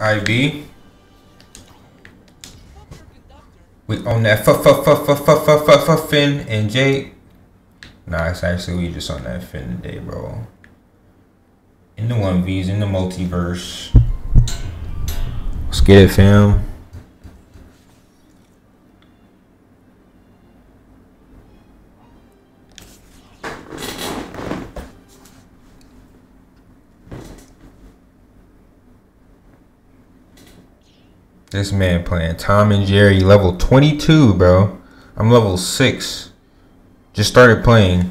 IV. We own that Finn and Jake. Nah, it's actually we just on that Finn today, bro. In the one V's, in the multiverse. Let's get it, fam. This man playing Tom and Jerry level 22, bro. I'm level 6. Just started playing.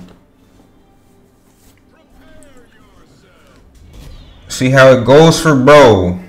See how it goes for bro.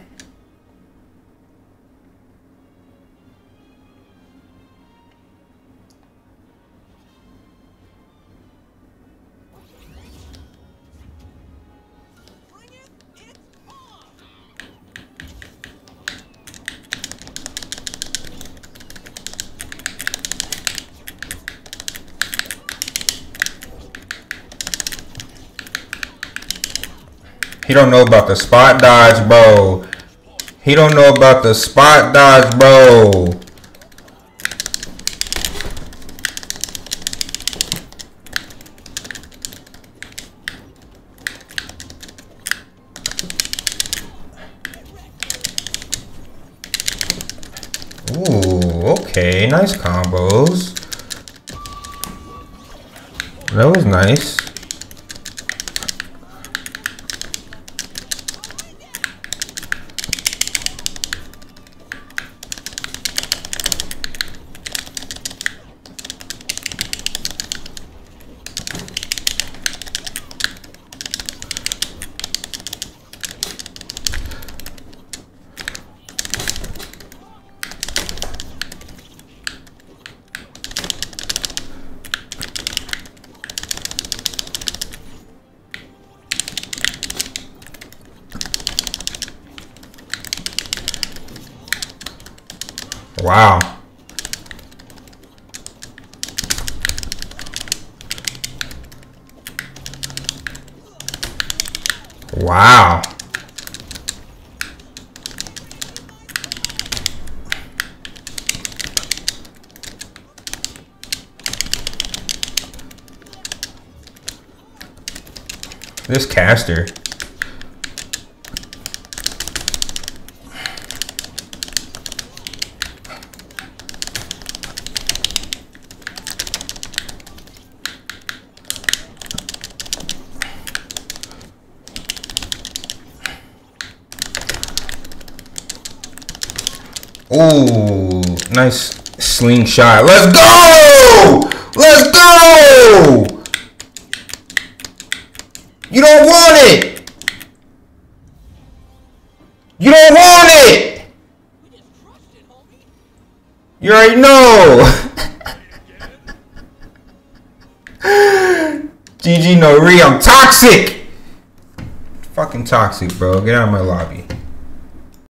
He don't know about the spot dodge, bro. He don't know about the spot dodge, bro. Ooh, okay, nice combos. That was nice. Wow. Wow. This caster. Ooh, nice slingshot. Let's go! Let's go! You don't want it! You don't want it! You already know! GG no re, I'm toxic! Fucking toxic, bro. Get out of my lobby.